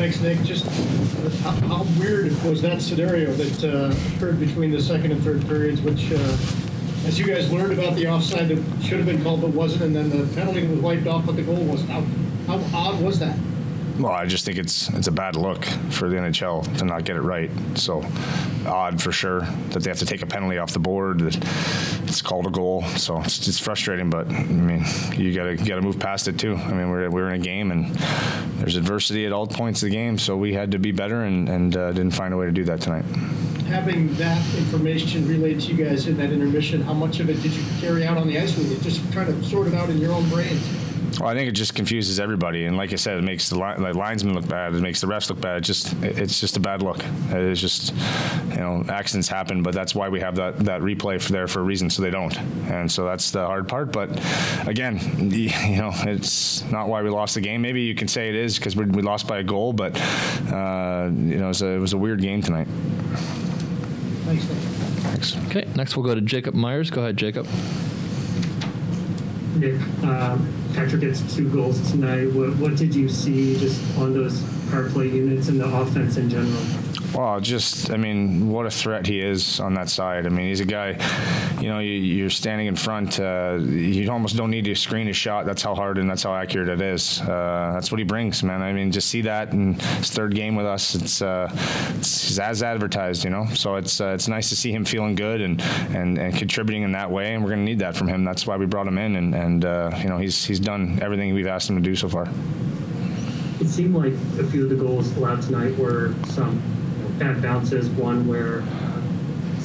Thanks, Nick. Just uh, how, how weird was that scenario that uh, occurred between the second and third periods, which, uh, as you guys learned about the offside that should have been called but wasn't, and then the penalty was wiped off, but the goal wasn't. How, how odd was that? Well, I just think it's it's a bad look for the NHL to not get it right. So odd for sure that they have to take a penalty off the board. That it's called a goal. So it's, it's frustrating, but I mean you gotta you gotta move past it too. I mean we're we're in a game and there's adversity at all points of the game, so we had to be better and and uh, didn't find a way to do that tonight. Having that information relayed to you guys in that intermission, how much of it did you carry out on the ice with you? Just trying to sort it out in your own brains. Well, I think it just confuses everybody, and like I said, it makes the, li- the linesmen look bad. It makes the refs look bad. It just it's just a bad look. It's just you know accidents happen, but that's why we have that that replay for there for a reason, so they don't. And so that's the hard part. But again, you know, it's not why we lost the game. Maybe you can say it is because we lost by a goal, but uh, you know, it was, a, it was a weird game tonight. Thanks, Thanks. Okay, next we'll go to Jacob Myers. Go ahead, Jacob. Nick, um, Patrick gets two goals tonight. What, what did you see just on those power play units and the offense in general? Well, just, I mean, what a threat he is on that side. I mean, he's a guy, you know, you, are standing in front. Uh, you almost don't need to screen a shot. That's how hard and that's how accurate it is. Uh, that's what he brings, man. I mean, just see that in his third game with us. It's, uh, it's as advertised, you know. So it's uh, it's nice to see him feeling good and, and, and contributing in that way. And we're going to need that from him. That's why we brought him in. And, and uh, you know, he's, he's done everything we've asked him to do so far. It seemed like a few of the goals allowed tonight were some bad bounces, one where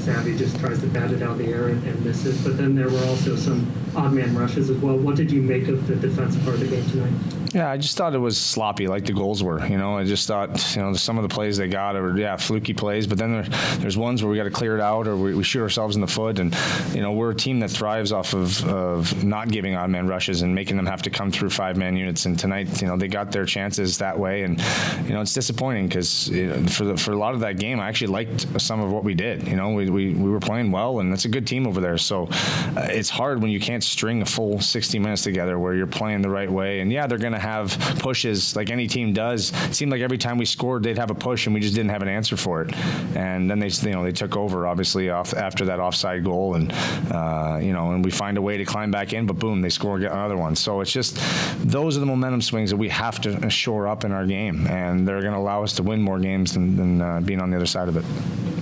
Savvy just tries to bat it out of the air and, and, misses. But then there were also some odd man rushes as well. What did you make of the defensive part of the game tonight? Yeah, I just thought it was sloppy, like the goals were. You know, I just thought, you know, some of the plays they got are yeah fluky plays, but then there, there's ones where we got to clear it out or we, we, shoot ourselves in the foot. And you know, we're a team that thrives off of, of not giving odd man rushes and making them have to come through five man units. And tonight, you know, they got their chances that way, and you know, it's disappointing because you know, for the, for a lot of that game, I actually liked some of what we did. You know, we, we, we were playing well, and it's a good team over there. So uh, it's hard when you can't string a full 60 minutes together where you're playing the right way. And yeah, they're going to have pushes like any team does. It seemed like every time we scored, they'd have a push, and we just didn't have an answer for it. And then they, you know, they took over obviously off after that offside goal, and uh, you know, and we find a way to climb back in, but boom, they score another one. So it's just those are the momentum swings that we have to shore up in our game, and they're going to allow us to win more games than, than uh, being on the other side of it.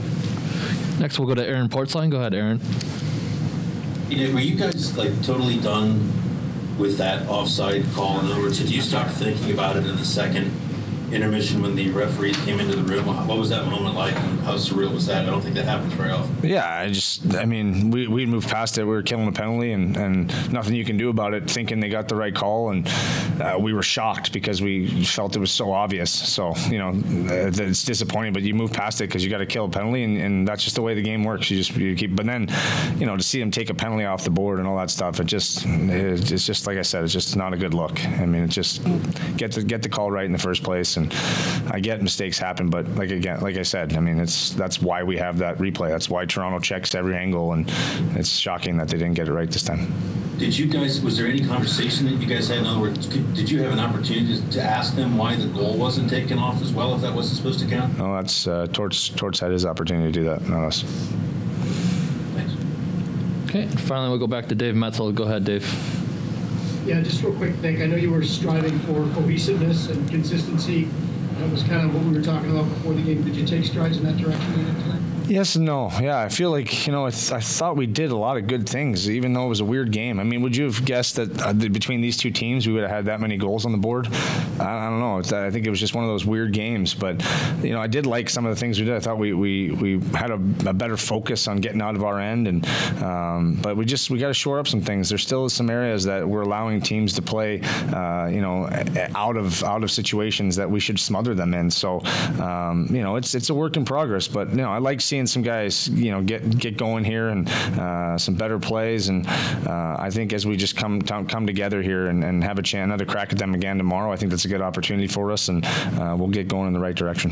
Next, we'll go to Aaron Portzline. Go ahead, Aaron. were you guys like totally done with that offside call? In other words, did you start thinking about it in the second intermission when the referees came into the room? What was that moment like? How surreal was that? I don't think that happens very often. Yeah, I just, I mean, we we moved past it. We were killing a penalty, and and nothing you can do about it. Thinking they got the right call, and uh, we were shocked because we felt it was so obvious. So you know, it's disappointing, but you move past it because you got to kill a penalty, and, and that's just the way the game works. You just you keep, but then, you know, to see them take a penalty off the board and all that stuff, it just it's just like I said, it's just not a good look. I mean, it just get the get the call right in the first place, and I get mistakes happen, but like again, like I said, I mean, it's that's why we have that replay. That's why Toronto checks every angle, and it's shocking that they didn't get it right this time. Did you guys? Was there any conversation that you guys had? In other words, could, did you have an opportunity to ask them why the goal wasn't taken off as well, if that wasn't supposed to count? No, that's uh, Torts. Torts had his opportunity to do that, not us. Thanks. Okay, finally we'll go back to Dave Metzel. Go ahead, Dave. Yeah, just real quick, Nick. I know you were striving for cohesiveness and consistency. That was kind of what we were talking about before the game. Did you take strides in that direction? Yes and no. Yeah, I feel like you know I, thought we did a lot of good things, even though it was a weird game. I mean, would you have guessed that uh, between these two teams we would have had that many goals on the board? I, I don't know. It's, I think it was just one of those weird games. But you know, I did like some of the things we did. I thought we we, we had a, a better focus on getting out of our end, and um, but we just we got to shore up some things. There's still some areas that we're allowing teams to play, uh, you know, out of out of situations that we should smother them in. So um, you know, it's it's a work in progress. But you know, I like seeing some guys, you know, get get going here and uh, some better plays. And uh, I think as we just come come together here and, and have a chance, another crack at them again tomorrow, I think that's a good opportunity for us, and uh, we'll get going in the right direction.